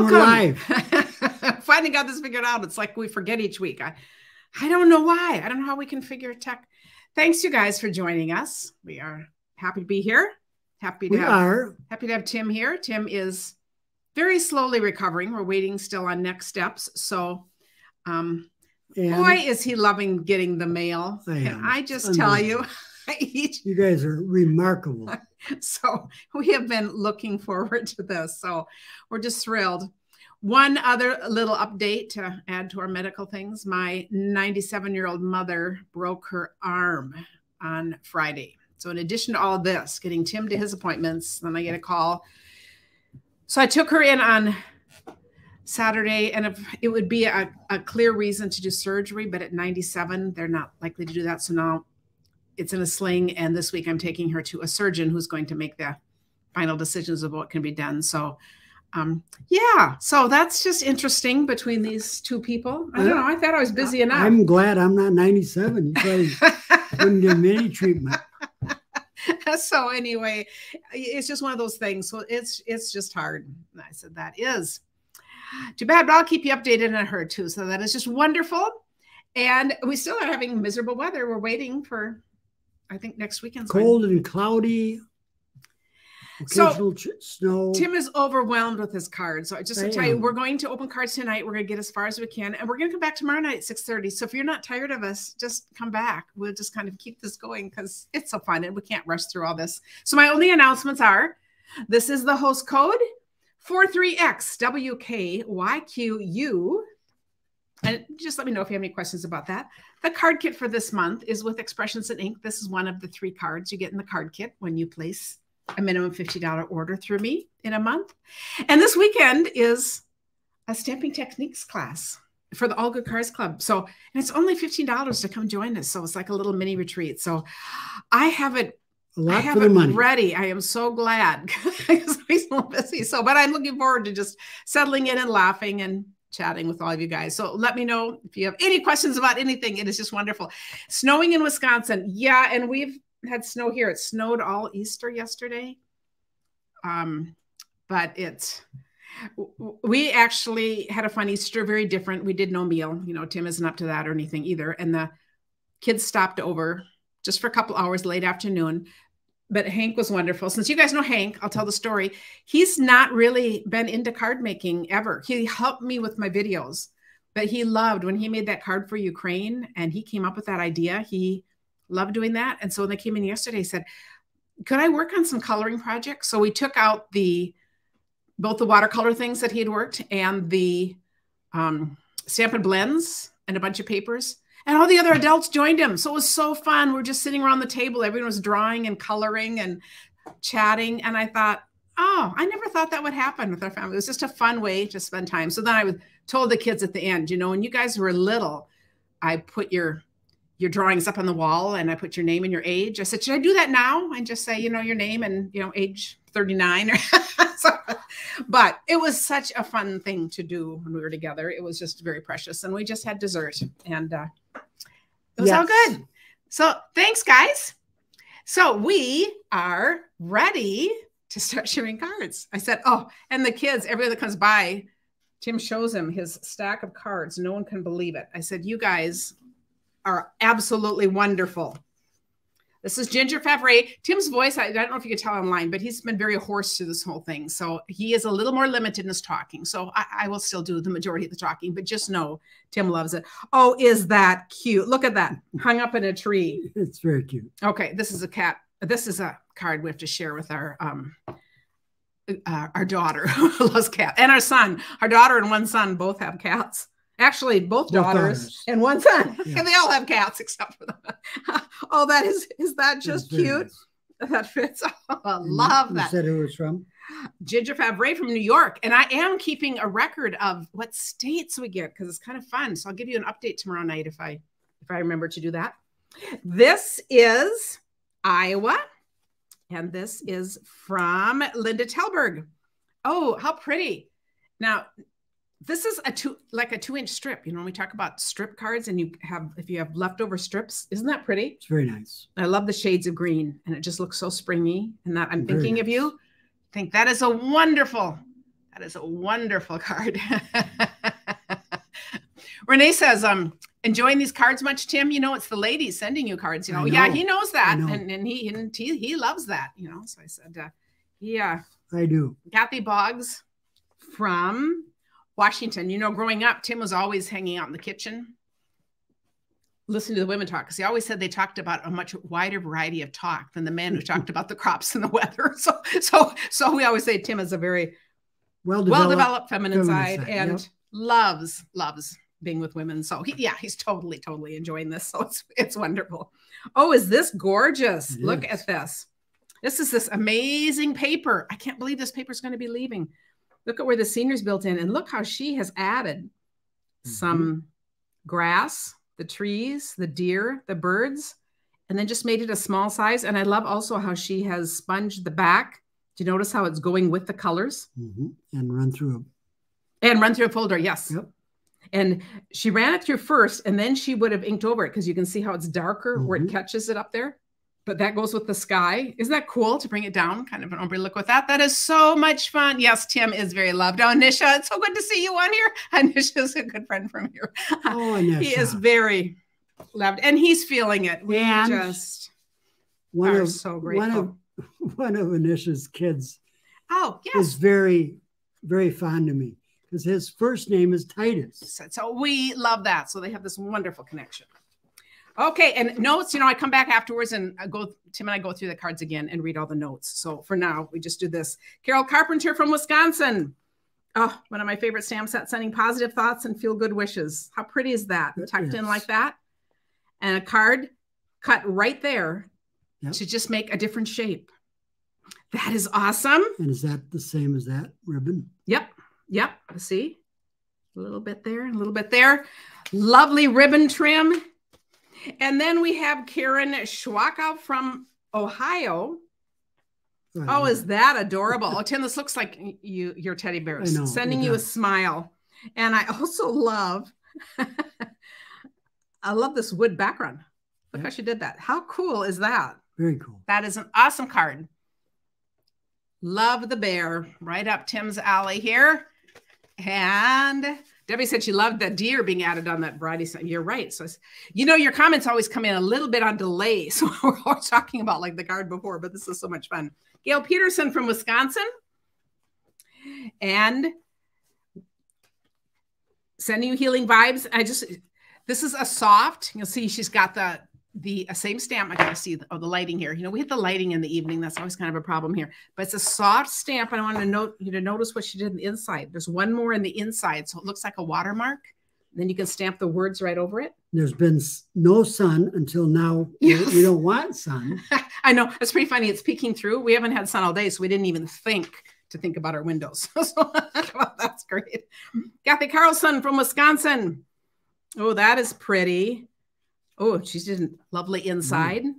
Welcome. we're live. Finally got this figured out. It's like we forget each week. I, I don't know why. I don't know how we can figure tech. Thanks, you guys, for joining us. We are happy to be here. Happy to We have are. happy to have Tim here. Tim is very slowly recovering. We're waiting still on next steps. So, um, And boy, is he loving getting the mail. I Can. I just tell you? each you guys are remarkable. so we have been looking forward to this. So we're just thrilled. One other little update to add to our medical things. My 97 year old mother broke her arm on Friday. So, in addition to all this, getting Tim to his appointments, then I get a call. So, I took her in on Saturday, and it would be a, a clear reason to do surgery, but at 97, they're not likely to do that. So now it's in a sling. And this week I'm taking her to a surgeon who's going to make the final decisions of what can be done. So, um, yeah, so that's just interesting between these two people. I don't know. I thought I was busy enough. I'm glad I'm not 97. You probably wouldn't give me any treatment. so anyway, it's just one of those things. So it's it's just hard. And I said that is too bad, but I'll keep you updated on her too. So that is just wonderful. And we still are having miserable weather. We're waiting for, I think next weekend's Cold and cloudy. So, snow. Tim is overwhelmed with his cards. So I just I to tell you, we're going to open cards tonight. We're going to get as far as we can, and we're going to come back tomorrow night at six thirty. So if you're not tired of us, just come back. We'll just kind of keep this going because it's so fun, and we can't rush through all this. So my only announcements are: this is the host code four three X W K Y Q U. And just let me know if you have any questions about that. The card kit for this month is with Expressions in Ink. This is one of the three cards you get in the card kit when you place a minimum $50 order through me in a month. And this weekend is a stamping techniques class for the All Good Cars Club. So, and it's only $15 to come join us. So it's like a little mini retreat. So I have it, a I lot have for the it money. ready. I am so glad because I'm so busy. So, but I'm looking forward to just settling in and laughing and chatting with all of you guys. So let me know if you have any questions about anything. It is just wonderful. Snowing in Wisconsin. Yeah. And we've had snow here. It snowed all Easter yesterday. Um, but it's we actually had a fun Easter, very different. We did no meal. You know, Tim isn't up to that or anything either. And the kids stopped over just for a couple hours late afternoon. But Hank was wonderful. Since you guys know Hank, I'll tell the story. He's not really been into card making ever. He helped me with my videos, but he loved when he made that card for Ukraine and he came up with that idea. He loved doing that. And so when they came in yesterday, he said, Could I work on some coloring projects? So we took out the both the watercolor things that he had worked and the um, and blends and a bunch of papers. And all the other adults joined him. So it was so fun. We're just sitting around the table. Everyone was drawing and coloring and chatting. And I thought, oh, I never thought that would happen with our family. It was just a fun way to spend time. So then I was told the kids at the end, you know, when you guys were little, I put your your drawings up on the wall and I put your name and your age. I said, should I do that now and just say, you know, your name and you know, age 39 so, but it was such a fun thing to do when we were together. It was just very precious. And we just had dessert and uh, it was all good. So thanks, guys. So we are ready to start sharing cards. I said, oh, and the kids, everybody that comes by, Tim shows him his stack of cards. No one can believe it. I said, you guys are absolutely wonderful. This is Ginger Favre. Tim's voice, I, I don't know if you can tell online, but he's been very hoarse through this whole thing. So he is a little more limited in his talking. So I, I will still do the majority of the talking, but just know Tim loves it. Oh, is that cute? Look at that. Hung up in a tree. It's very cute. Okay, this is a cat. This is a card we have to share with our um uh, our daughter who loves cat and our son. Our daughter and one son both have cats. Actually, both, Both daughters daughters. and one son. Yeah. And they all have cats except for them. oh, that is is that just It's cute? That fits. Oh, I And love you that. said who it was from? Ginger Favre from New York. And I am keeping a record of what states we get because it's kind of fun. So I'll give you an update tomorrow night if I if I remember to do that. This is Iowa. And this is from Linda Telberg. Oh, how pretty. Now, this is a two like a two inch strip. You know, when we talk about strip cards and you have if you have leftover strips, isn't that pretty? It's very nice. I love the shades of green and it just looks so springy. And that I'm Very thinking of you. I think that is a wonderful, That is a wonderful card. Renee says, um, enjoying these cards much, Tim? You know, it's the ladies sending you cards. You know, know. yeah, he knows that. Know. And, and he, and he, he loves that, you know. So I said, uh, yeah. I do. Kathy Boggs from Washington. You know, growing up, Tim was always hanging out in the kitchen listening to the women talk because he always said they talked about a much wider variety of talk than the men who talked about the crops and the weather. So, so, so we always say Tim is a very well-developed, well-developed feminine, feminine side, and yep. loves loves being with women. So he, yeah, he's totally, totally enjoying this. So it's it's wonderful. Oh, is this gorgeous? It Look at this. This is this amazing paper. I can't believe this paper is going to be leaving. Look at where the seniors built in, and look how she has added mm -hmm. some grass, the trees, the deer, the birds, and then just made it a small size. And I love also how she has sponged the back. Do you notice how it's going with the colors? Mm -hmm. And run through a and run through a folder. Yes. Yep. And she ran it through first, and then she would have inked over it because you can see how it's darker mm -hmm. where it mm-hmm. catches it up there. But that goes with the sky. Isn't that cool to bring it down? Kind of an ombre look with that. That is so much fun. Yes, Tim is very loved. Oh, Nisha, it's so good to see you on here. And Nisha's a good friend from here. Oh, Nisha. He is very loved, and he's feeling it. We and just one are of, so grateful. One of one of Anisha's kids. Oh, yes. Is very, very fond of me because his first name is Titus. So we love that. So they have this wonderful connection. Okay, and notes, you know, I come back afterwards and I go, Tim and I go through the cards again and read all the notes. So for now, we just do this. Carol Carpenter from Wisconsin. Oh, one of my favorite stamp sets, sending positive thoughts and feel good wishes. How pretty is that? Tucked in like that. And a card cut right there yep. to just make a different shape. That is awesome. And is that the same as that ribbon? Yep. Yep. See? A little bit there, a little bit there. Lovely ribbon trim. And then we have Karen Schwackow from Ohio. Oh, is that adorable? oh, Tim, this looks like you, your teddy bears know, sending you a smile. And I also love, I love this wood background. Look yeah. how she did that. How cool is that? Very cool. That is an awesome card. Love the bear. Right up Tim's alley here. And Debbie said she loved the deer being added on that variety. You're right. So, you know, your comments always come in a little bit on delay. So we're talking about like the card before, but this is so much fun. Gail Peterson from Wisconsin. And sending you healing vibes. I just, this is a soft, you'll see she's got the the uh, same stamp. I gotta see the, oh, the lighting here. You know, we hit the lighting in the evening. That's always kind of a problem here. But it's a soft stamp. And I want to note you to notice what she did in the inside. There's one more in the inside, so it looks like a watermark. Then you can stamp the words right over it. There's been no sun until now. Yes. You don't want sun. I know. It's pretty funny. It's peeking through. We haven't had sun all day, so we didn't even think to think about our windows. so that's great. Kathy Carlson from Wisconsin. Oh, that is pretty. Oh, she's just lovely inside. Mm.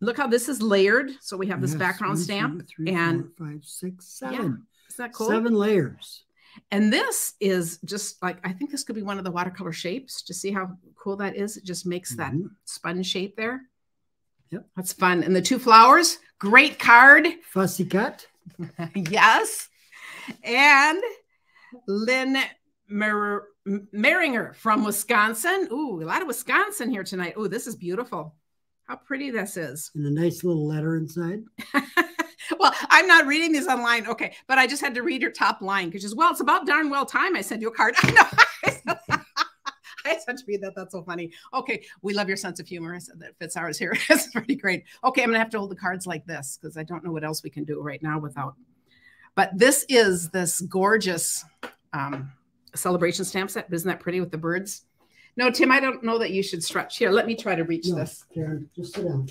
Look how this is layered. So we have this yes, background one, stamp two, three, and four, five, six, seven. Yeah. Is that cool? Seven layers. And this is just like, I think this could be one of the watercolor shapes. To see how cool that is. It just makes mm -hmm. that mm-hmm. sponge shape there. Yep. That's fun. And the two flowers, great card. Fussy cut. yes. And Lynn Mer Meringer from Wisconsin. Ooh, a lot of Wisconsin here tonight. Ooh, this is beautiful. How pretty this is. And a nice little letter inside. well, I'm not reading these online. Okay. But I just had to read your top line because just, well, it's about darn well time I sent you a card. I know. I had to read that. That's so funny. Okay. We love your sense of humor. I said that fits ours here. it's pretty great. Okay. I'm going to have to hold the cards like this because I don't know what else we can do right now without. But this is this gorgeous um, celebration stamp set. Isn't that pretty with the birds? No, Tim, I don't know that you should stretch. Here, let me try to reach no, this. Karen, just sit down.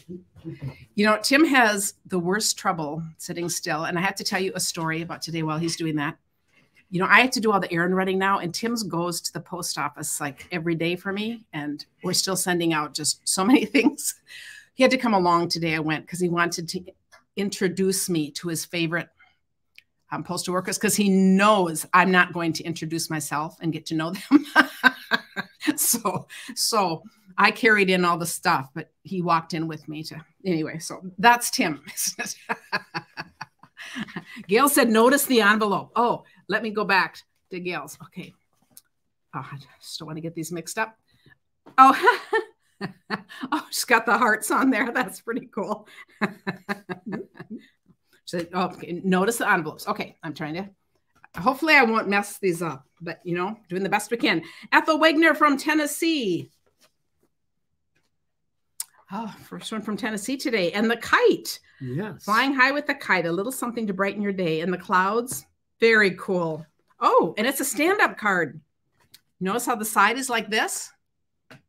You know, Tim has the worst trouble sitting still. And I have to tell you a story about today while he's doing that. You know, I have to do all the errand running now, and Tim's goes to the post office like every day for me. And we're still sending out just so many things. He had to come along today. I went because he wanted to introduce me to his favorite um, postal workers because he knows I'm not going to introduce myself and get to know them. so, so I carried in all the stuff, but he walked in with me to anyway. So that's Tim. Gail said, notice the envelope. Oh, let me go back to Gail's. Okay. Oh, I just don't want to get these mixed up. Oh, oh, she's got the hearts on there. That's pretty cool. So, okay, notice the envelopes. Okay, I'm trying to. Hopefully, I won't mess these up, but you know, doing the best we can. Ethel Wagner from Tennessee. Oh, first one from Tennessee today. And the kite. Yes. Flying high with the kite, a little something to brighten your day. And the clouds, very cool. Oh, and it's a stand up card. Notice how the side is like this?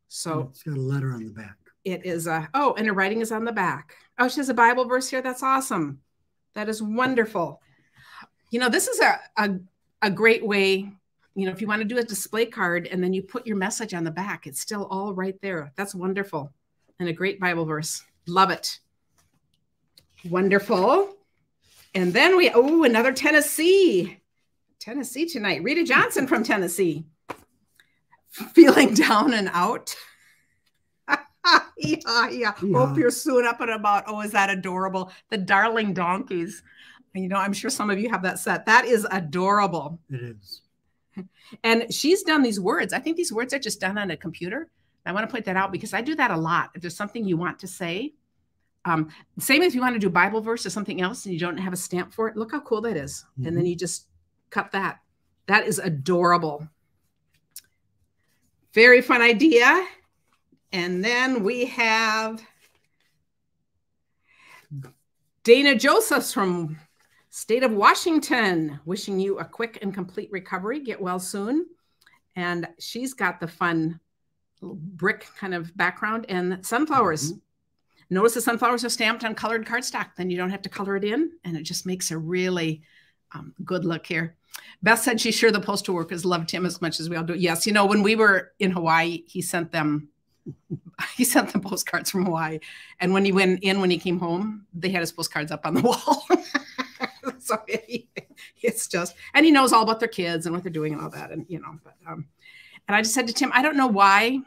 So oh, it's got a letter on the back. It is a, oh, and the writing is on the back. Oh, she has a Bible verse here. That's awesome. That is wonderful. You know, this is a, a, a great way. You know, if you want to do a display card and then you put your message on the back, it's still all right there. That's wonderful. And a great Bible verse. Love it. Wonderful. And then we, oh, another Tennessee. Tennessee tonight. Rita Johnson from Tennessee. Feeling down and out. yeah, yeah. Hope you're soon up and about. Oh, is that adorable? The darling donkeys. You know, I'm sure some of you have that set. That is adorable. It is. And she's done these words. I think these words are just done on a computer. I want to point that out because I do that a lot. If there's something you want to say, um, same if you want to do Bible verse or something else and you don't have a stamp for it, look how cool that is. Mm-hmm. And then mm-hmm. you just cut that. That is adorable. Very fun idea. And then we have Dana Josephs from state of Washington, wishing you a quick and complete recovery. Get well soon. And she's got the fun brick kind of background and sunflowers. Mm-hmm. Notice the sunflowers are stamped on colored cardstock. Then you don't have to color it in, and it just makes a really um, good look here. Beth said she's sure the postal workers loved him as much as we all do. Yes, you know when we were in Hawaii, he sent them. He sent them postcards from Hawaii, and when he went in, when he came home, they had his postcards up on the wall. so it's just, and he knows all about their kids and what they're doing and all that, and you know. But um, and I just said to Tim, I don't know why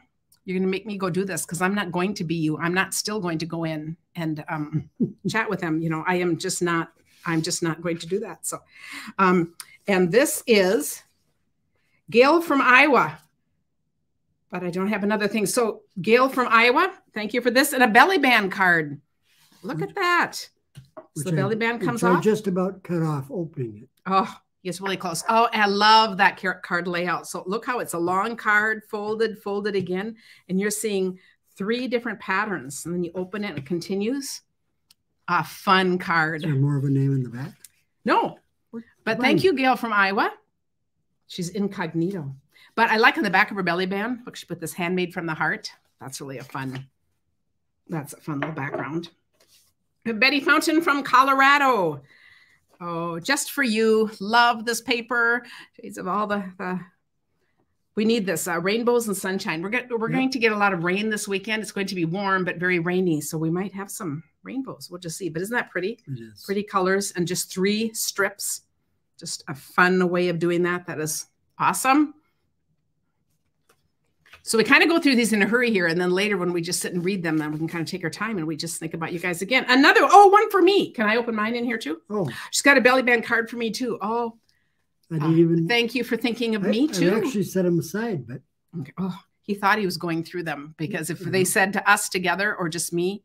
you're going to make me go do this because I'm not going to be you. I'm not still going to go in and um, chat with them. You know, I am just not. I'm just not going to do that. So, um, and this is Gail from Iowa. But I don't have another thing. So, Gail from Iowa, thank you for this and a belly band card. Look at that. So the belly band comes off. just about cut off opening it. Oh, it's really close. Oh, I love that card layout. So look how it's a long card, folded, folded again, and you're seeing three different patterns. And then you open it and it continues. A fun card. Is there more of a name in the back? No, but thank you, Gail from Iowa. She's incognito. But I like on the back of her belly band, look, she put this handmade from the heart. That's really a fun, that's a fun little background. Betty Fountain from Colorado. Oh, just for you. Love this paper. Shades of all the, the we need this uh, rainbows and sunshine. We're, get, we're yep. going to get a lot of rain this weekend. It's going to be warm, but very rainy. So we might have some rainbows. We'll just see. But isn't that pretty? It is. Pretty colors and just three strips. Just a fun way of doing that. That is awesome. So we kind of go through these in a hurry here. And then later when we just sit and read them, then we can kind of take our time and we just think about you guys again. Another, oh, one for me. Can I open mine in here too? Oh. She's got a belly band card for me too. Oh. I didn't uh, even. Thank you for thinking of I, me too. I actually set them aside, but. Okay. Oh, he thought he was going through them because if they said to us together or just me,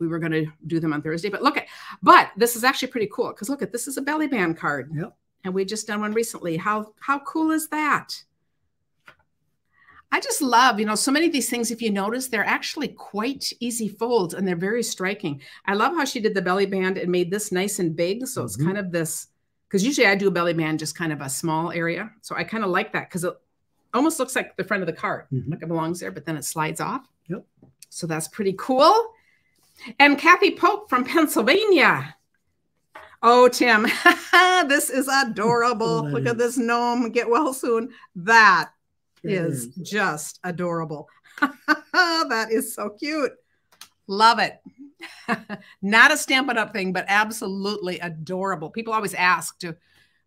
we were going to do them on Thursday. But look at, but this is actually pretty cool because look at this is a belly band card. Yep. And we just done one recently. How how cool is that? I just love, you know, so many of these things, if you notice, they're actually quite easy folds and they're very striking. I love how she did the belly band and made this nice and big. So it's kind of this, because usually I do a belly band just kind of a small area. So I kind of like that because it almost looks like the front of the card, mm-hmm. like it belongs there, but then it slides off. Yep. So that's pretty cool. And Kathy Pope from Pennsylvania. Oh, Tim, this is adorable. Look at this gnome. Get well soon. That is just adorable. that is so cute. Love it. Not a Stampin' Up thing, but absolutely adorable. People always ask, do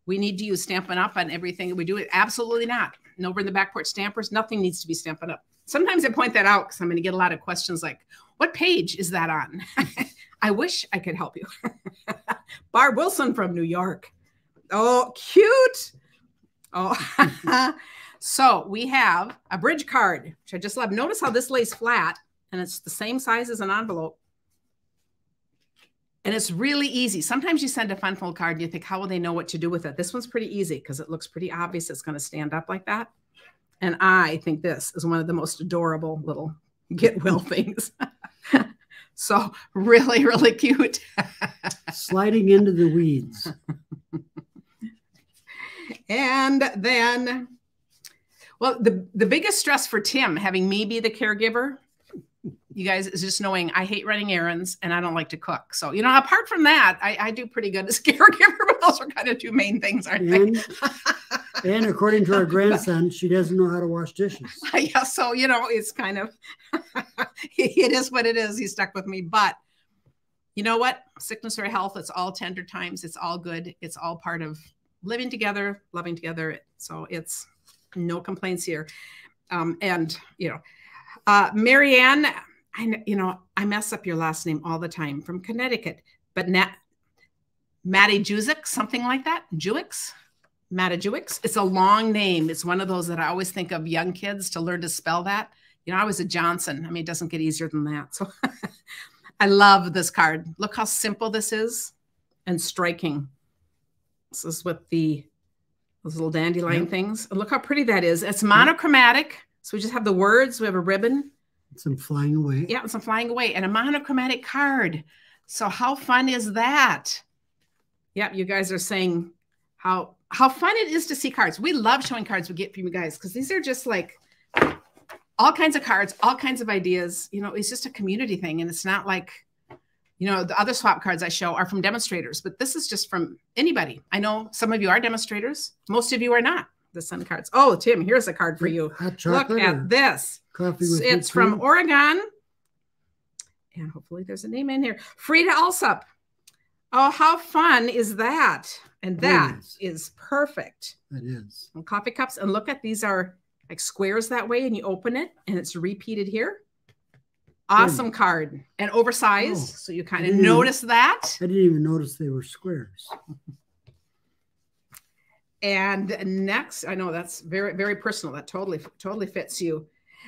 we need to use Stampin' Up on everything we do? It absolutely not. And over in the back porch stampers, nothing needs to be Stampin' Up. Sometimes I point that out because I'm going to get a lot of questions like, what page is that on? I wish I could help you. Barb Wilson from New York. Oh, cute. Oh, so we have a bridge card, which I just love. Notice how this lays flat and it's the same size as an envelope. And it's really easy. Sometimes you send a fun fold card and you think, how will they know what to do with it? This one's pretty easy because it looks pretty obvious it's going to stand up like that. And I think this is one of the most adorable little get well things. so really, really cute. Sliding into the weeds. and then, well, the, the biggest stress for Tim having me be the caregiver you guys is just knowing I hate running errands and I don't like to cook. So, you know, apart from that, I, I do pretty good as caregiver, but those are kind of two main things, aren't And, they? and according to our grandson, she doesn't know how to wash dishes. yeah. So, you know, it's kind of, it is what it is. He's stuck with me. But you know what? Sickness or health, it's all tender times. It's all good. It's all part of living together, loving together. So it's no complaints here. Um, and, you know, uh, Marianne, I you know I mess up your last name all the time from Connecticut, but Nat, Matty Juzik, something like that, Jewix, Jewix. It's a long name. It's one of those that I always think of young kids to learn to spell that. You know, I was a Johnson. I mean, it doesn't get easier than that. So I love this card. Look how simple this is and striking. This is with the those little dandelion yep. things. look how pretty that is. It's monochromatic. So we just have the words. We have a ribbon some flying away. Yeah, some flying away and a monochromatic card. So how fun is that? Yep, you guys are saying how how fun it is to see cards. We love showing cards we get from you guys because these are just like all kinds of cards, all kinds of ideas. You know, it's just a community thing, and it's not like you know the other swap cards I show are from demonstrators, but this is just from anybody. I know some of you are demonstrators, most of you are not. The sun cards. Oh, Tim, here's a card for you. Look at this. Coffee with It's from Oregon. And hopefully there's a name in here. Frida Alsop. Oh, how fun is that? And that is. is perfect. That is. And coffee cups. And look at these are like squares that way, and you open it and it's repeated here. Awesome card and oversized. Oh, so you kind of notice that. I didn't even notice they were squares. and next, I know that's very, very personal. That totally, totally fits you.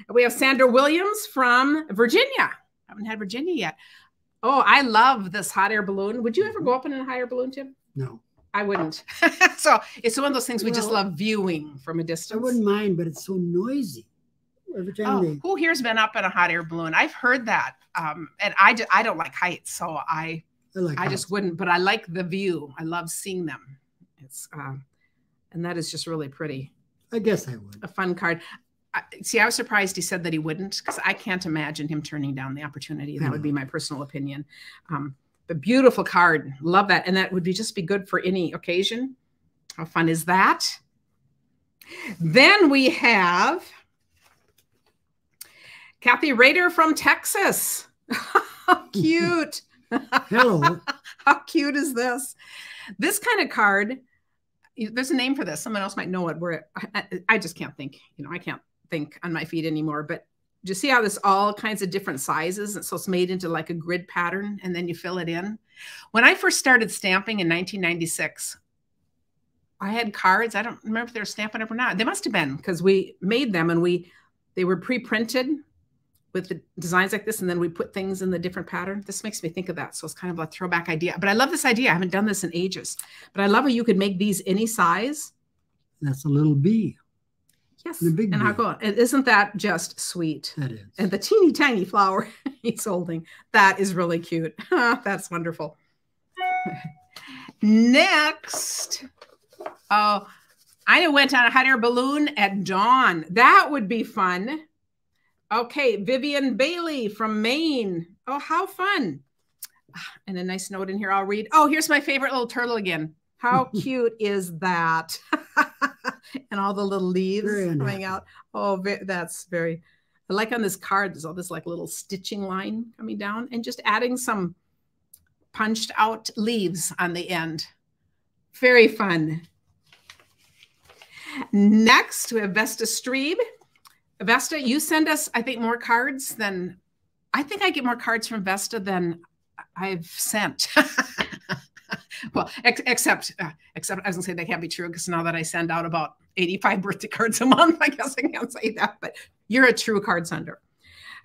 We have Sandra Williams from Virginia. I haven't had Virginia yet. Oh, I love this hot air balloon. Would you ever mm-hmm. go up in a hot air balloon, Tim? No. I wouldn't. so it's one of those things we well, just love viewing from a distance. I wouldn't mind, but it's so noisy. Every time oh, they... who here's been up in a hot air balloon? I've heard that, um, and I, do, I don't like heights, so I I, like I just wouldn't. But I like the view. I love seeing them. It's uh, and that is just really pretty. I guess I would. A fun card. I, see, I was surprised he said that he wouldn't because I can't imagine him turning down the opportunity. That would be my personal opinion. Um, but beautiful card, love that, and that would be just be good for any occasion. How fun is that? Then we have Kathy Rader from Texas. How cute! Hello. How cute is this? This kind of card there's a name for this. Someone else might know it. Where I, I, just can't think. You know, I can't think on my feet anymore. But do you see how this all kinds of different sizes? And so it's made into like a grid pattern and then you fill it in. When I first started stamping in 1996, I had cards. I don't remember if they were Stampin' Up or not. They must have been because we made them and we they were pre-printed with the designs like this, and then we put things in the different pattern. This makes me think of that. So it's kind of a throwback idea. But I love this idea. I haven't done this in ages. But I love how you could make these any size. That's a little bee. Yes. The big and how cool. And isn't that just sweet? That is. And the teeny tiny flower he's holding. That is really cute. That's wonderful. Next. Oh, I went on a hot air balloon at dawn. That would be fun. Okay, Vivian Bailey from Maine. Oh, how fun. Ah, and a nice note in here I'll read. Oh, here's my favorite little turtle again. How cute is that? and all the little leaves coming out. Oh, that's very, I like on this card, there's all this like little stitching line coming down and just adding some punched out leaves on the end. Very fun. Next, we have Vesta Streeb. Vesta, you send us, I think, more cards than I think I get more cards from Vesta than I've sent. well, ex except, uh, except I was gonna say that can't be true because now that I send out about 85 birthday cards a month. I guess I can't say that, but you're a true card sender.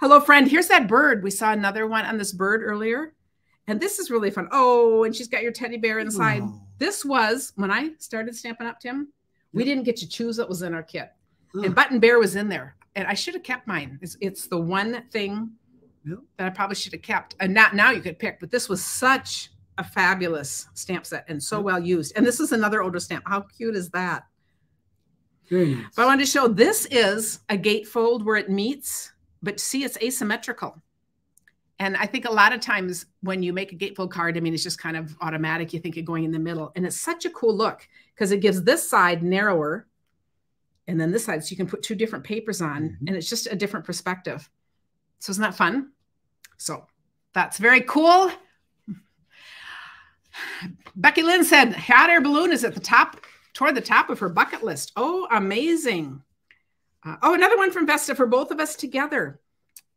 Hello, friend. Here's that bird. We saw another one on this bird earlier. And this is really fun. Oh, and she's got your teddy bear inside. This was when I started Stampin' Up, Tim. We didn't get to choose what was in our kit. And Button Bear was in there. And I should have kept mine. It's, it's the one thing that I probably should have kept. And not now you could pick, but this was such a fabulous stamp set and so well used. And this is another older stamp. How cute is that? Very nice. But I wanted to show this is a gatefold where it meets, but see, it's asymmetrical. And I think a lot of times when you make a gatefold card, I mean, it's just kind of automatic. You think you're going in the middle. And it's such a cool look because it gives this side narrower and then this side. So you can put two different papers on mm -hmm. and it's just a different perspective. So isn't that fun? So that's very cool. Becky Lynn said hot air balloon is at the top, toward the top of her bucket list. Oh, amazing. Uh, oh, another one from Vesta for both of us together.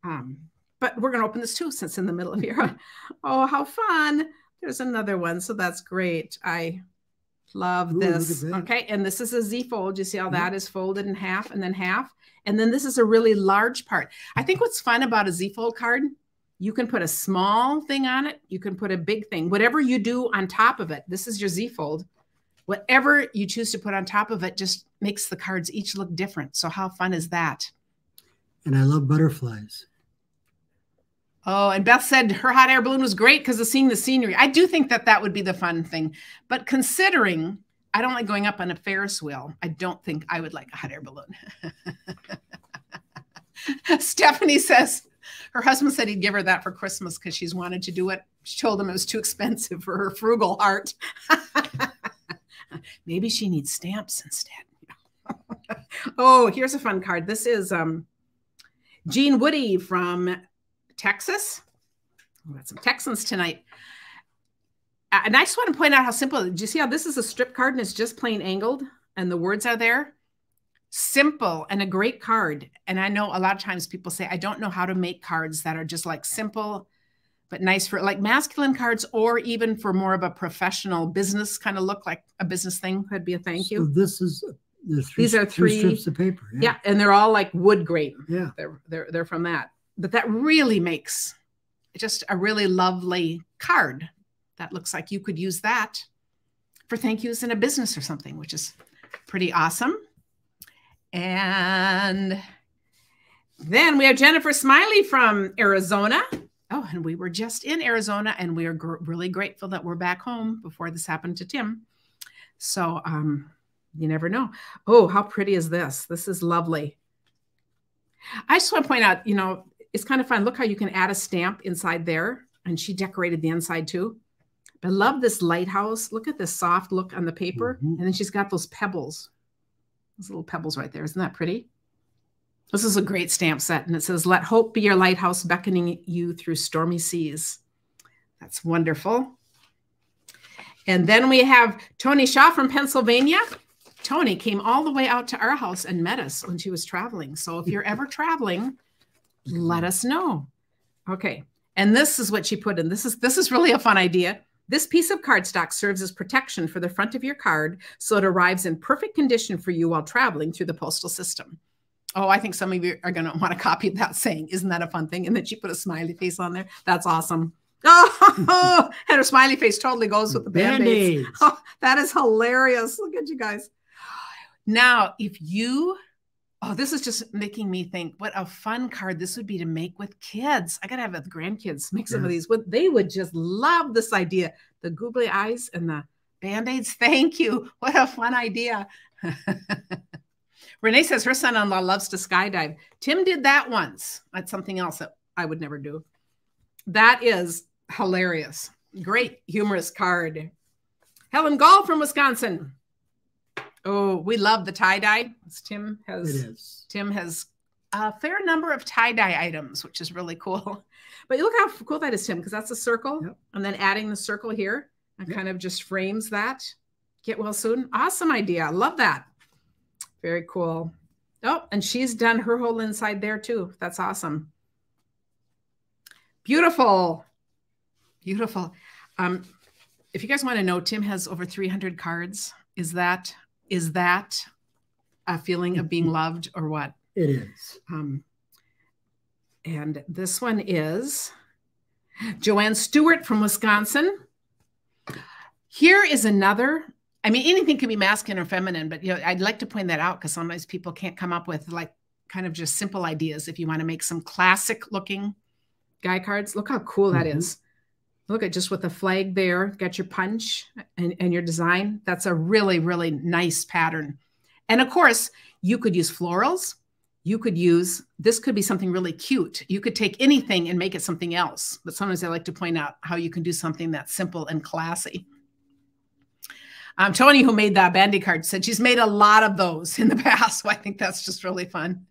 Um, but we're going to open this too since in the middle of here. oh, how fun. There's another one. So that's great. I love Ooh, this. Okay. And this is a Z fold. You see how mm-hmm. that is folded in half and then half. And then this is a really large part. I think what's fun about a Z fold card, you can put a small thing on it. You can put a big thing. Whatever you do on top of it, this is your Z fold. Whatever you choose to put on top of it just makes the cards each look different. So how fun is that? And I love butterflies. Oh, and Beth said her hot air balloon was great because of seeing the scenery. I do think that that would be the fun thing. But considering I don't like going up on a Ferris wheel, I don't think I would like a hot air balloon. Stephanie says her husband said he'd give her that for Christmas because she's wanted to do it. She told him it was too expensive for her frugal heart. Maybe she needs stamps instead. oh, here's a fun card. This is um, Jean Woody from Texas. We got some Texans tonight. And I just want to point out how simple. Do you see how this is a strip card and it's just plain angled and the words are there? Simple and a great card. And I know a lot of times people say, I don't know how to make cards that are just like simple, but nice for like masculine cards or even for more of a professional business kind of look like a business thing could be a thank you. So this is three, these are three, three strips of paper. Yeah. yeah. And they're all like wood grain. Yeah. They're, they're, they're from that but that really makes just a really lovely card that looks like you could use that for thank yous in a business or something, which is pretty awesome. And then we have Jennifer Smiley from Arizona. Oh, and we were just in Arizona, and we are gr really grateful that we're back home before this happened to Tim. So um, you never know. Oh, how pretty is this? This is lovely. I just want to point out, you know, it's kind of fun. Look how you can add a stamp inside there. And she decorated the inside too. I love this lighthouse. Look at this soft look on the paper. Mm -hmm. And then she's got those pebbles. Those little pebbles right there. Isn't that pretty? This is a great stamp set. And it says, let hope be your lighthouse beckoning you through stormy seas. That's wonderful. And then we have Tony Shaw from Pennsylvania. Tony came all the way out to our house and met us when she was traveling. So if you're ever traveling, let us know. Okay. And this is what she put in. This is this is really a fun idea. This piece of cardstock serves as protection for the front of your card so it arrives in perfect condition for you while traveling through the postal system. Oh, I think some of you are going to want to copy that saying. Isn't that a fun thing? And then she put a smiley face on there. That's awesome. Oh, and her smiley face totally goes with the band-aids. band-aids. Oh, that is hilarious. Look at you guys. Now, if you Oh, this is just making me think what a fun card this would be to make with kids. I gotta have the grandkids make some yeah. of mm-hmm. these. What they would just love this idea. The googly eyes and the band-aids. Thank you. What a fun idea. Renee says her son-in-law loves to skydive. Tim did that once. That's something else that I would never do. That is hilarious. Great humorous card. Helen Gall from Wisconsin. Oh, we love the tie dye. Tim has. It is. Tim has a fair number of tie dye items, which is really cool. But look how cool that is, Tim, because that's a circle, yep. and then adding the circle here and yep. kind of just frames that. Get well soon. Awesome idea. I love that. Very cool. Oh, and she's done her whole inside there too. That's awesome. Beautiful. Beautiful. Um, if you guys want to know, Tim has over 300 cards. Is that is that a feeling of being loved or what? It is. Um, and this one is Joanne Stewart from Wisconsin. Here is another. I mean, anything can be masculine or feminine, but you know, I'd like to point that out because sometimes people can't come up with like kind of just simple ideas. If you want to make some classic looking guy cards, look how cool that mm -hmm. is. Look at just with the flag there, got your punch and, and your design. That's a really, really nice pattern. And of course, you could use florals. You could use, this could be something really cute. You could take anything and make it something else. But sometimes I like to point out how you can do something that's simple and classy. Um, Tony, who made that bandy card, said she's made a lot of those in the past. So I think that's just really fun.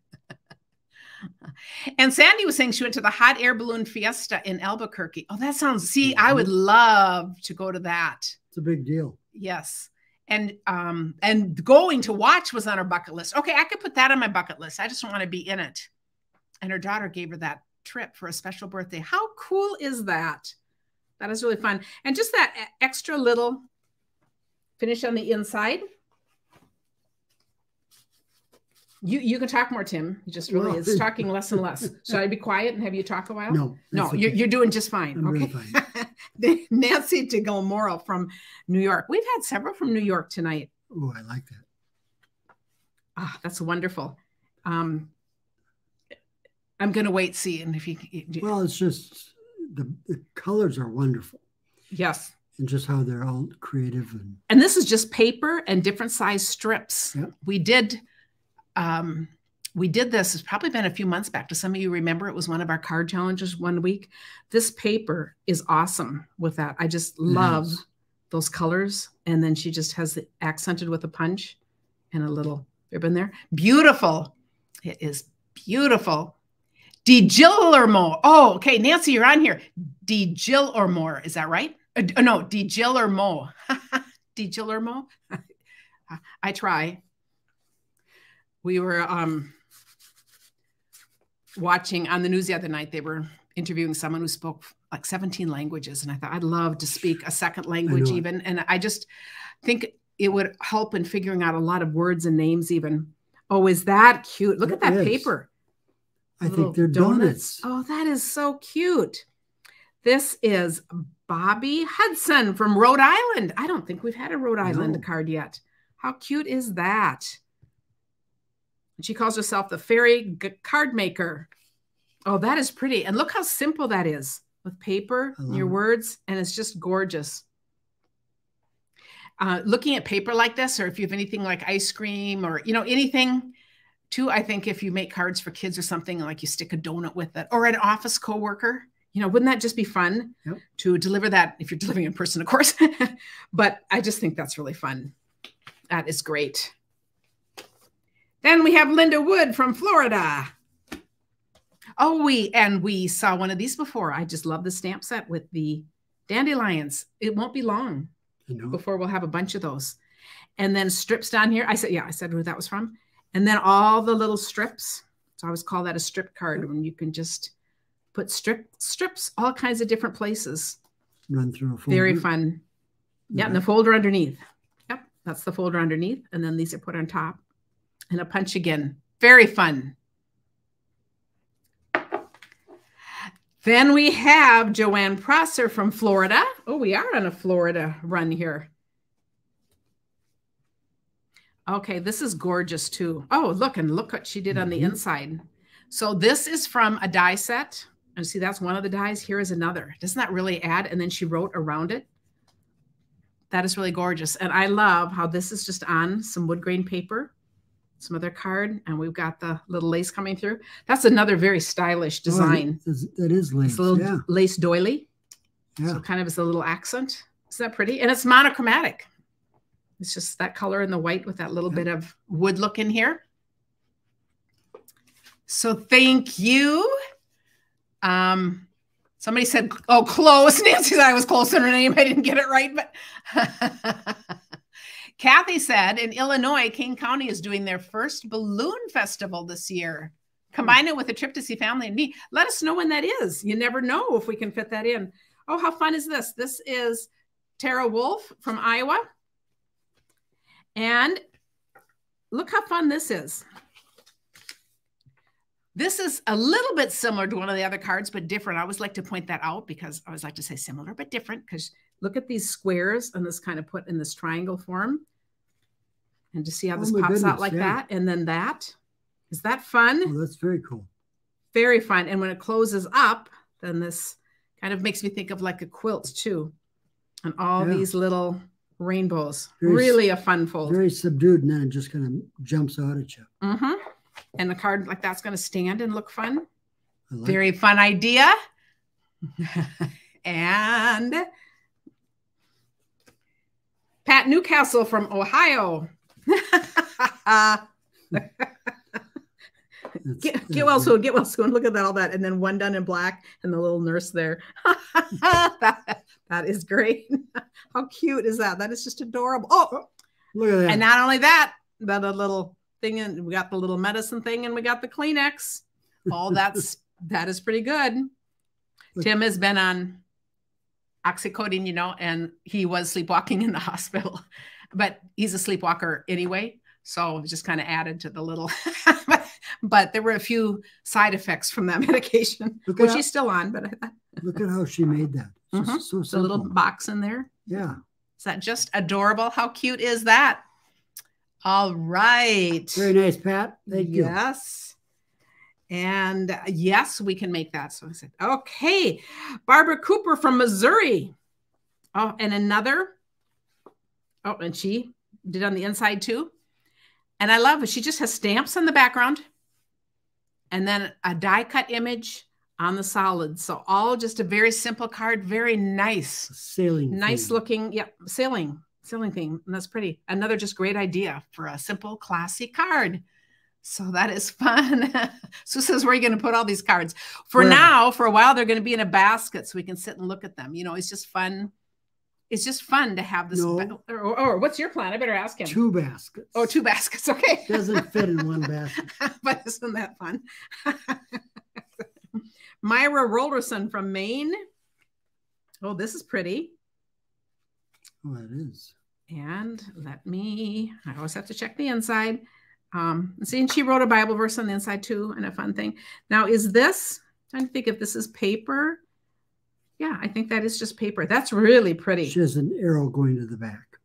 And Sandy was saying she went to the hot air balloon fiesta in Albuquerque. Oh, that sounds, see, I would mm-hmm. love to go to that. It's a big deal. Yes. And um and going to watch was on her bucket list. Okay, I could put that on my bucket list. I just don't want to be in it. And her daughter gave her that trip for a special birthday. How cool is that? That is really fun. And just that extra little finish on the inside. You you can talk more, Tim. He just really is talking less and less. Should I be quiet and have you talk a while? No, no, okay. you're, you're doing just fine. I'm okay. Really fine. Nancy Gilmore from New York. We've had several from New York tonight. Oh, I like that. Ah, that's wonderful. Um, I'm going to wait, see, and if you. Well, it's just the, the colors are wonderful. Yes and just how they're all creative and and this is just paper and different size strips yep. we did um, we did this, it's probably been a few months back. Do some of you remember it was one of our card challenges one week? This paper is awesome with that. I just love nice. those colors. And then she just has it accented with a punch and a little ribbon there. Beautiful. It is beautiful. D Jill or more. Oh, okay. Nancy, you're on here. D or more. Is that right? Uh, no, D Jill or Mo. D Jill or Mo. I try we were um, watching on the news the other night. They were interviewing someone who spoke like 17 languages. And I thought, I'd love to speak a second language, even. And I just think it would help in figuring out a lot of words and names, even. Oh, is that cute? Look it at that is. paper. I think they're donuts. donuts. Oh, that is so cute. This is Bobby Hudson from Rhode Island. I don't think we've had a Rhode Island no. card yet. How cute is that? And she calls herself the fairy card maker. Oh, that is pretty. And look how simple that is with paper, your it. words, and it's just gorgeous. Uh, looking at paper like this, or if you have anything like ice cream or, you know, anything too, I think if you make cards for kids or something, like you stick a donut with it or an office coworker, you know, wouldn't that just be fun yep. to deliver that if you're delivering in person, of course? but I just think that's really fun. That is great. Then we have Linda Wood from Florida. Oh, we and we saw one of these before. I just love the stamp set with the dandelions. It won't be long before we'll have a bunch of those. And then strips down here. I said, yeah, I said who that was from. And then all the little strips. So I always call that a strip card when you can just put strip strips all kinds of different places. Run through a folder. Very fun. Yeah, and the folder underneath. Yep, that's the folder underneath. And then these are put on top and a punch again. Very fun. Then we have Joanne Prosser from Florida. Oh, we are on a Florida run here. Okay, this is gorgeous too. Oh, look, and look what she did on the mm-hmm. inside. So this is from a die set. And see, that's one of the dies. Here is another. Doesn't that really add? And then she wrote around it. That is really gorgeous. And I love how this is just on some wood grain paper some other card, and we've got the little lace coming through. That's another very stylish design. Oh, that is lace. It's a little yeah. lace doily. Yeah. So kind of as a little accent. Isn't that pretty? And it's monochromatic. It's just that color in the white with that little yeah. bit of wood look in here. So thank you. Um, somebody said, oh, close. Nancy said I was close in her name. I didn't get it right, but Kathy said in Illinois, Kane County is doing their first balloon festival this year. Hmm. Combine it with a trip to see family and me. Let us know when that is. You never know if we can fit that in. Oh, how fun is this? This is Tara Wolf from Iowa. And look how fun this is. This is a little bit similar to one of the other cards, but different. I always like to point that out because I always like to say similar, but different because look at these squares and this kind of put in this triangle form. And to see how Oh this pops out like yeah. that and then that. Is that fun? Oh, that's very cool. Very fun. And when it closes up, then this kind of makes me think of like a quilt too. And all Yeah. these little rainbows. Very really a fun fold. Very subdued, and then it just kind of jumps out at you. hmm And the card like that's going to stand and look fun. Like Very fun idea. and Pat Newcastle from Ohio. get, get well soon, get well soon. Look at that, all that. And then one done in black and the little nurse there. that, that is great. How cute is that? That is just adorable. Oh, Look at that. and not only that, but a little thing, and we got the little medicine thing, and we got the Kleenex. Oh, that's that is pretty good. Tim has been on oxycodone, you know, and he was sleepwalking in the hospital, but he's a sleepwalker anyway. So just kind of added to the little, but there were a few side effects from that medication, Look which at he's still on, but Look at how she made that. It's Mhm. so a little box in there. Yeah. Is that just adorable? How cute is that? All right. Very nice, Pat. Thank you. Yes. And uh, yes, we can make that. So I said, okay. Barbara Cooper from Missouri. Oh, and another. Oh, and she did on the inside too. And I love it. She just has stamps in the background and then a die cut image on the solid. So all just a very simple card, very nice Sailing. nice theme. looking yep sailing sailing theme and that's pretty. Another just great idea for a simple classy card. So that is fun. Sue says where are you going to put all these cards. For Wherever. now for a while they're going to be in a basket so we can sit and look at them. You know it's just fun. It's just fun to have this No. or, or- or what's your plan? I better ask him. Two baskets. oh two baskets okay. Doesn't fit in one basket. but isn't that fun? Myra rollerson from maine. Oh this is pretty. Oh, it is. And let me, I always have to check the inside. Um, see, and she wrote a Bible verse on the inside too, and a fun thing. Now, is this, I'm trying to think if this is paper. Yeah, I think that is just paper. That's really pretty. She has an arrow going to the back.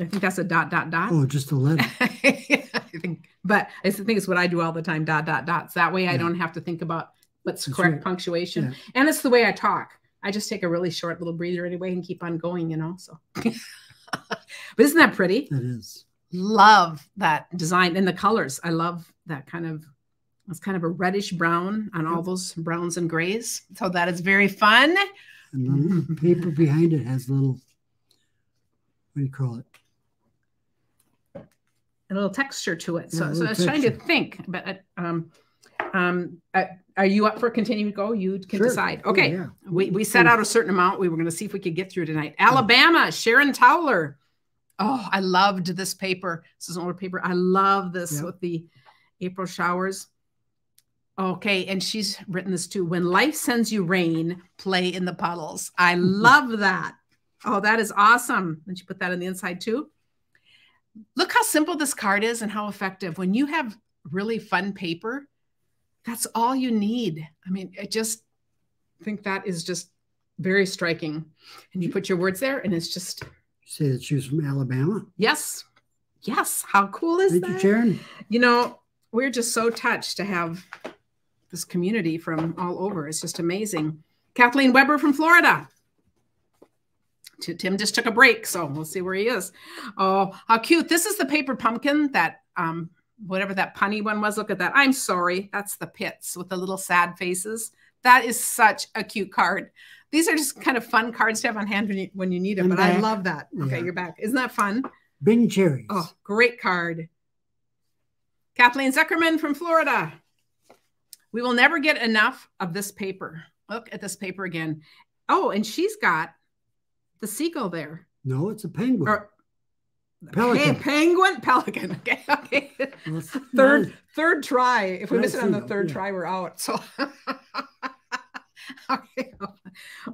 I think that's a dot, dot, dot. Oh, just a letter. I think, but I think it's what I do all the time, dot, dot, dots. That way I don't have to think about what's That's correct right. punctuation. Yeah. And it's the way I talk. I just take a really short little breather anyway and keep on going, you know. So, but isn't that pretty? That is. love that design and the colors. I love that kind of it's kind of a reddish brown on all those browns and grays. So that is very fun. And the paper behind it has little, what do you call it? A little texture to it. So, so I was trying to think, but uh, um, um, uh, are you up for continuing to go? You can Sure. decide. Yeah, Okay. yeah. We, we set out a certain amount. We were going to see if we could get through tonight. Alabama, Sharon Towler. Oh, I loved this paper. This is an older paper. I love this Yep. with the April showers. Okay, and she's written this too. When life sends you rain, play in the puddles. I love that. Oh, that is awesome. And she put that on the inside too. Look how simple this card is and how effective. When you have really fun paper, that's all you need. I mean, I just think that is just very striking. And you put your words there, and it's just, You say that she was from Alabama. yes, yes. How cool is Thank that? you, Sharon. You know, we're just so touched to have this community from all over. It's just amazing. Kathleen Weber from Florida. Tim just took a break, so we'll see where he is. Oh, how cute. This is the paper pumpkin that um whatever that punny one was. Look at that. I'm sorry. That's the pits with the little sad faces. That is such a cute card. These are just kind of fun cards to have on hand when you, when you need them, I'm but I love that. Okay, Yeah. you're back. Isn't that fun? Bing cherries. Oh, great card. Kathleen Zuckerman from Florida. We will never get enough of this paper. Look at this paper again. Oh, and she's got the seagull there. No, it's a penguin. Or Pelican. Pe- penguin, pelican. Okay, okay. Well, Third, not- third try. If we Not miss it on the third yeah. try, we're out. So, okay.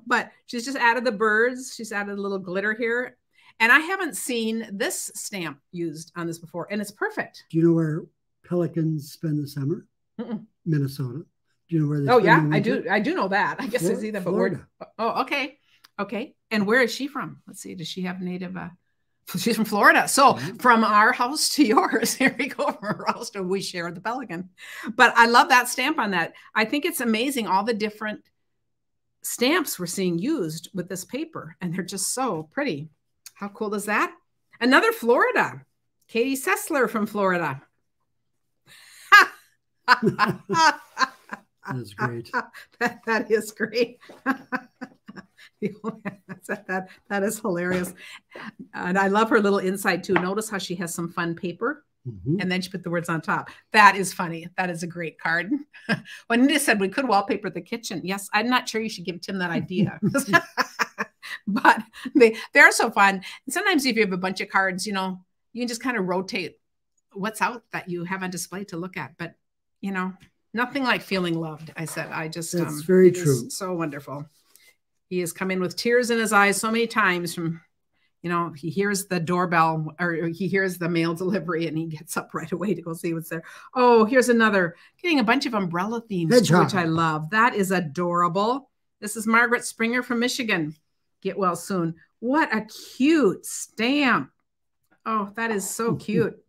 But she's just added the birds. She's added a little glitter here. And I haven't seen this stamp used on this before, and it's perfect. Do you know where pelicans spend the summer? Mm-mm. Minnesota. Do you know where they Oh yeah, I do. I do know that. I guess I Flor- see that, but where? Florida. Oh, okay, okay. And where is she from? Let's see. Does she have native? Uh, she's from Florida. So Mhm. from our house to yours, here we go. From our house to we share the pelican. But I love that stamp on that. I think it's amazing all the different stamps we're seeing used with this paper, and they're just so pretty. How cool is that? Another Florida. Katie Sessler from Florida. That is great. that, that is great. that, that, that is hilarious. And I love her little insight too. Notice how she has some fun paper Mhm. and then she put the words on top. That is funny. That is a great card. when Nita said we could wallpaper the kitchen, yes, I'm not sure you should give Tim that idea. but they, they're so fun. And sometimes if you have a bunch of cards, you know, you can just kind of rotate what's out that you have on display to look at. But, you know, nothing like feeling loved. I said, I just, That's um, very true. So wonderful. He has come in with tears in his eyes so many times from, you know, he hears the doorbell or he hears the mail delivery and he gets up right away to go see what's there. Oh, here's another getting a bunch of umbrella themes, too, which I love. That is adorable. This is Margaret Springer from Michigan. Get well soon. What a cute stamp. Oh, that is so cute.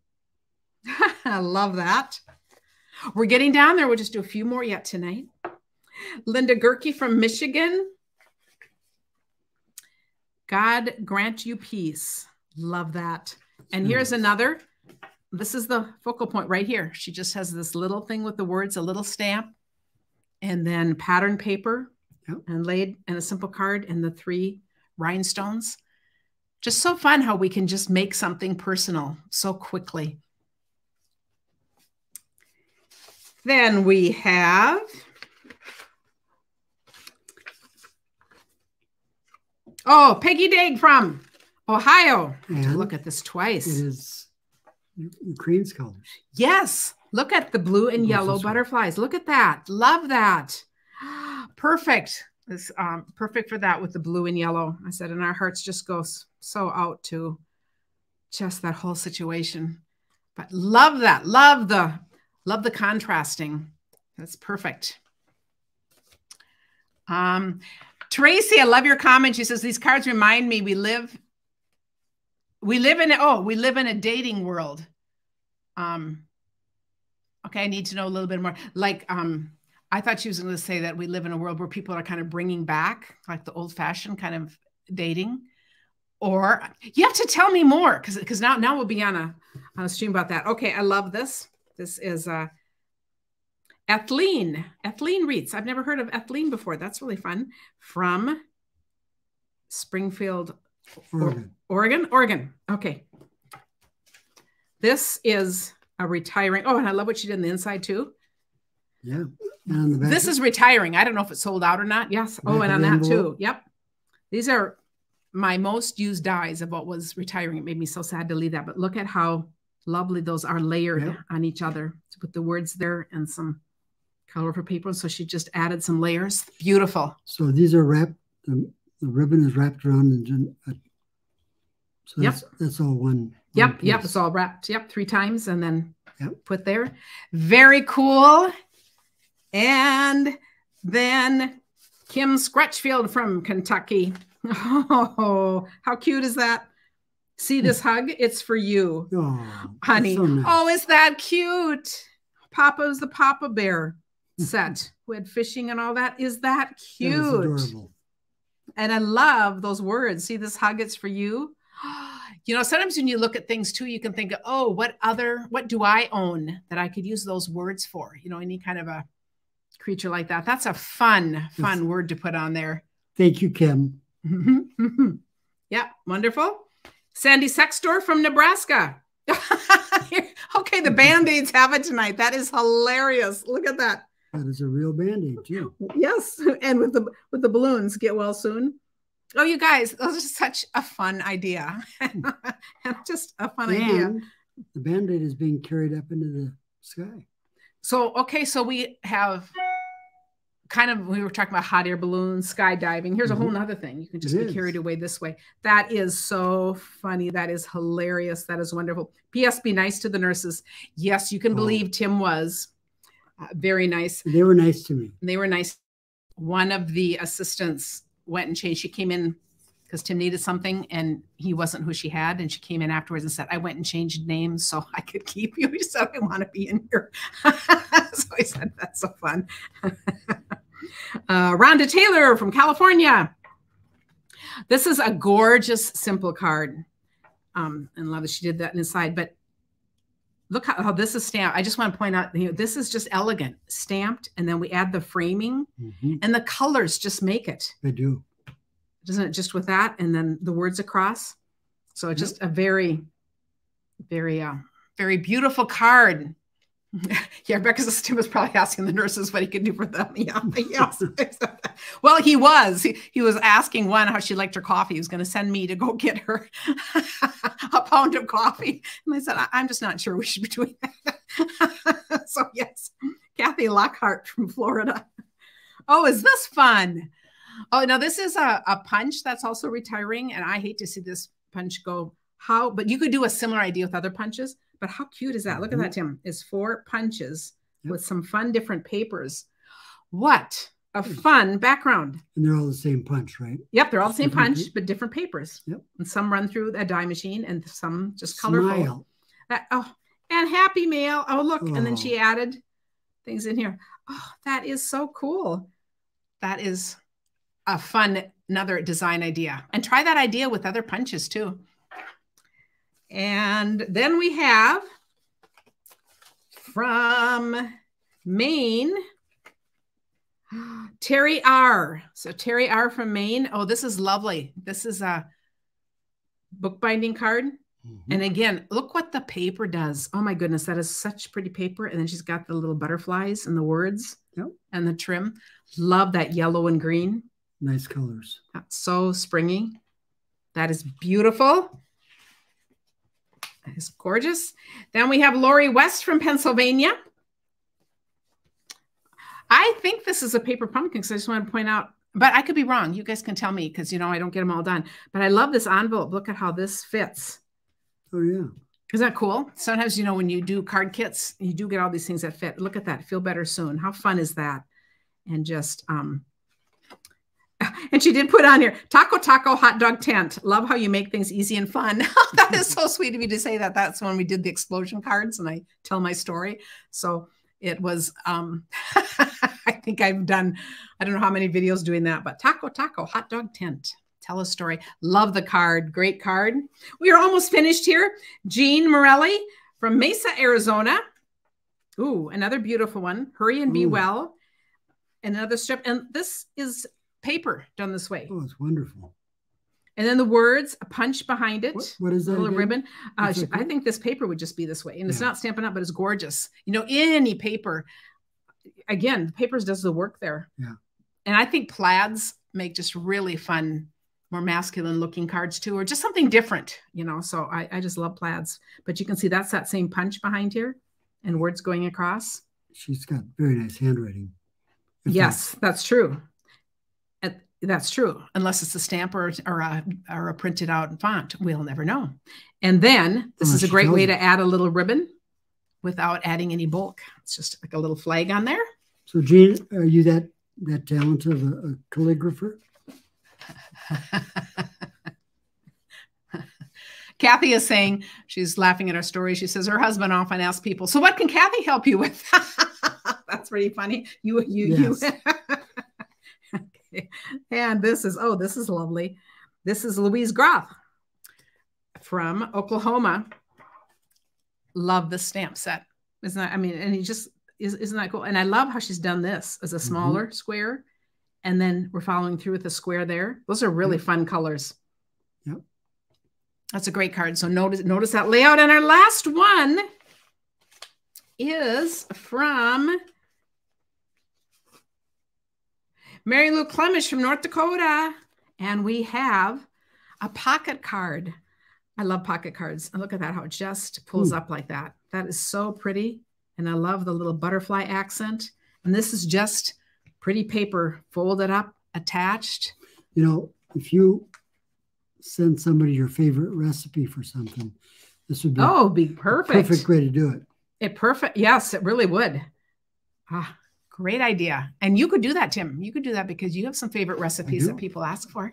I love that. We're getting down there. We'll just do a few more yet tonight. Linda Gerke from Michigan. God grant you peace. Love that. And here's another. This is the focal point right here. She just has this little thing with the words, a little stamp, and then pattern paper and laid and a simple card and the three rhinestones. Just so fun how we can just make something personal so quickly. Then we have Oh, Peggy Daig from Ohio. Look at this twice. is Ukraine's colors. Yes. Look at the blue and yellow butterflies. Look at that. Love that. Perfect. This um perfect for that with the blue and yellow. I said, and our hearts just go so out to just that whole situation. But love that. Love the love the contrasting. That's perfect. Um Tracy, I love your comment. She says these cards remind me we live we live in a, oh, we live in a dating world. Um okay, I need to know a little bit more. Like um I thought she was going to say that we live in a world where people are kind of bringing back like the old fashioned kind of dating or you have to tell me more because because now now we'll be on a on a stream about that. Okay, I love this. This is uh Ethleen. Ethleen Reitz. I've never heard of Ethleen before. That's really fun. From Springfield, Oregon. Oregon. Oregon. Okay. This is a retiring. Oh, and I love what she did on the inside too. Yeah. And on the back, This is retiring. I don't know if it's sold out or not. Yes. Oh, and on that envelope. too. Yep. These are my most used dies of what was retiring. It made me so sad to leave that. But look at how lovely those are layered Yep. on each other to put the words there and some colorful paper. So she just added some layers. Beautiful. so these are wrapped. The, the ribbon is wrapped around and uh, so Yep. that's, that's all one. one Yep. Yep. It's all wrapped. Yep. Three times and then Yep. put there. Very cool. And then Kim Scratchfield from Kentucky. Oh, how cute is that? See this hug? It's for you, Oh, honey. so nice. Oh, is that cute? Papa's the Papa Bear set with fishing and all that. Is that cute? adorable. And I love those words. See this hug, it's for you. You know, sometimes when you look at things too, you can think, oh, what other, what do I own that I could use those words for? You know, any kind of a creature like that. That's a fun, fun word to put on there. Thank you, Kim. yeah, wonderful. Sandy Sextor from Nebraska. okay, the band-aids have it tonight. That is hilarious. Look at that. That is a real band-aid too. Yes, and with the with the balloons, get well soon. Oh, you guys, those are such a fun idea. Just a fun idea. The band-aid is being carried up into the sky. So, okay, so we have kind of we were talking about hot air balloons, skydiving. Here's a whole Mhm. nother thing. You can just It be is. carried away this way. That is so funny. That is hilarious. That is wonderful. P.S. Be nice to the nurses. Yes, you can Oh. believe Tim was uh, very nice. They were nice to me. They were nice. One of the assistants went and changed. She came in because Tim needed something and he wasn't who she had. And she came in afterwards and said, I went and changed names so I could keep you. He said, I want to be in here. so I said, That's so fun. uh, Rhonda Taylor from California. This is a gorgeous, simple card. Um, and love that she did that inside. But look how, how this is stamped. I just want to point out, you know, this is just elegant, stamped, and then we add the framing, Mhm. and the colors just make it They do. doesn't it just with that and then the words across so it's Yep. just a very very uh very beautiful card yeah rebecca's tim was probably asking the nurses what he could do for them. Yeah yes well he was. He, he was asking one how she liked her coffee. He was going to send me to go get her a pound of coffee. And i said I, i'm just not sure we should be doing that so yes kathy lockhart from florida. Oh is this fun? Oh, now this is a, a punch that's also retiring, and I hate to see this punch go. How, but you could do a similar idea with other punches. But how cute is that? Look at that, Tim. Is four punches Yep. with some fun different papers. What a Hmm. fun background. And they're all the same punch, right? Yep, they're all the same Different punch, but different papers. Yep. And some run through a die machine, and some just colorful. Smile. That, oh, and happy mail. Oh, look. And then Oh. she added things in here. Oh, that is so cool. That is a fun, another design idea. And try that idea with other punches too. And then we have from Maine, Terry R. So Terry R from Maine. Oh, this is lovely. This is a bookbinding card. Mhm. And again, look what the paper does. Oh my goodness, that is such pretty paper. And then she's got the little butterflies and the words Yep. and the trim. Love that yellow and green. Nice colors. That's so springy. That is beautiful. Is gorgeous. Then we have Lori West from Pennsylvania. I think this is a paper pumpkin because I just want to point out, but I could be wrong. You guys can tell me because you know I don't get them all done. But I love this envelope. Look at how this fits. Oh yeah. Isn't that cool? Sometimes, you know, when you do card kits, you do get all these things that fit. Look at that. Feel better soon. How fun is that? And just, um, and she did put on here taco taco hot dog tent. Love how you make things easy and fun. that is so sweet of you to say that. That's when we did the explosion cards and I tell my story. So it was, um, I think I've done, I don't know how many videos doing that, but taco taco hot dog tent. Tell a story. Love the card. Great card. We are almost finished here. Jean Morelli from Mesa, Arizona. Ooh, another beautiful one. Hurry and be Ooh. well. Another strip. And this is paper done this way. Oh, it's wonderful. And then the words, a punch behind it. What, what is a that? little again? ribbon. Uh, it I think this paper would just be this way. And it's not Stampin' Up, but it's gorgeous. You know, any paper, again, the papers does the work there. Yeah. And I think plaids make just really fun, more masculine looking cards too, or just something different, you know. So I, I just love plaids. But you can see that's that same punch behind here and words going across. She's got very nice handwriting. Yes, that's true. That's true, unless it's a stamp or, or, a, or a printed out font. We'll never know. And then this is a great way to add a little ribbon without adding any bulk. It's just like a little flag on there. So, Jean, are you that that talented of a, a calligrapher? Kathy is saying she's laughing at our story. She says her husband often asks people, "So what can Kathy help you with?" That's pretty funny. You, you, Yes. you. And this is oh, this is lovely. This is Louise Groth from Oklahoma. Love the stamp set. Isn't that? I mean, and he just is, isn't that cool? And I love how she's done this as a mm-hmm. smaller square, and then we're following through with a square there. Those are really Yep. fun colors. Yep. That's a great card. So notice notice that layout. And our last one is from Mary Lou Clemish from North Dakota. And we have a pocket card. I love pocket cards. And look at that, how it just pulls Ooh. up like that. That is so pretty. And I love the little butterfly accent. And this is just pretty paper folded up, attached. You know, if you send somebody your favorite recipe for something, this would be oh, be perfect. perfect way to do it. It perfect. Yes, it really would. Ah, great idea. And you could do that, Tim. You could do that because you have some favorite recipes that people ask for.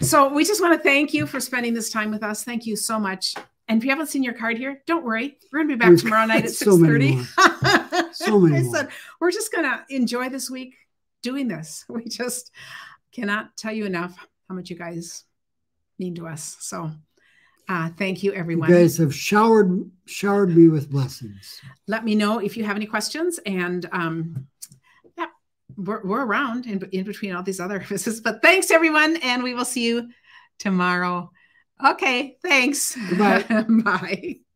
So we just want to thank you for spending this time with us. Thank you so much. And if you haven't seen your card here, don't worry. We're gonna be back tomorrow night at so 6:30. so many I more. said we're just gonna enjoy this week doing this. We just cannot tell you enough how much you guys mean to us. So uh, thank you, everyone. You guys have showered showered me with blessings. Let me know if you have any questions. And um, we're, we're around in, in between all these other businesses. But thanks, everyone. And we will see you tomorrow. Okay, thanks. Goodbye. Bye.